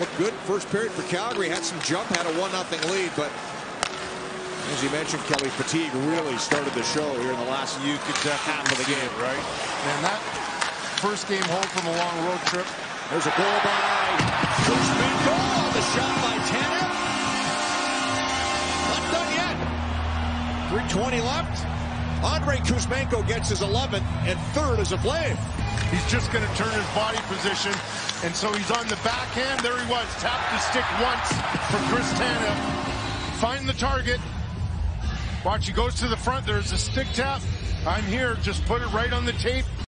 looked good first period for Calgary. Had some jump, had a 1-0 lead, but as you mentioned, Kelly, fatigue really started the show here in the last you could half of the game. right? And that first game home from a long road trip. There's a goal by Kuzmenko. The shot by Tanev. Not done yet. 3.20 left. Andrei Kuzmenko gets his 11th and third as a flame. He's just going to turn his body position. And so he's on the backhand. There he was. Tapped the stick once for Chris Tanev. Find the target. Watch, he goes to the front. There's a stick tap. I'm here. Just put it right on the tape.